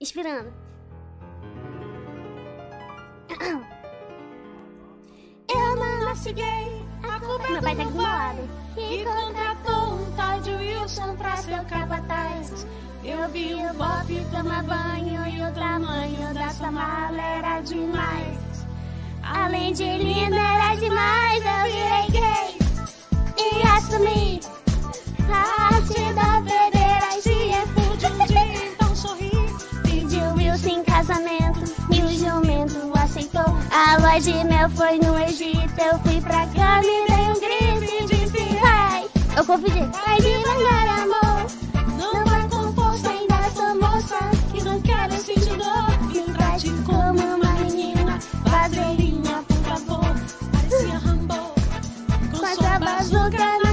Inspirando. Eu não gay, a culpa é Meu pai tá aqui do meu lado. que contratou um tal de Wilson pra ser o capataz. Eu vi o Bob tomar banho e o tamanho da sua mala era demais. Além de linda, casamento e o jumento aceitou. A lua de mel foi no Egito, eu fui pra cama e dei um grito e disse vai. Eu convidei, vai devagar amor, não vai com força ainda essa moça que não quero sentir dor. me trate como uma menina, vaselina por favor, parecia Rambo. Com sua bazuca na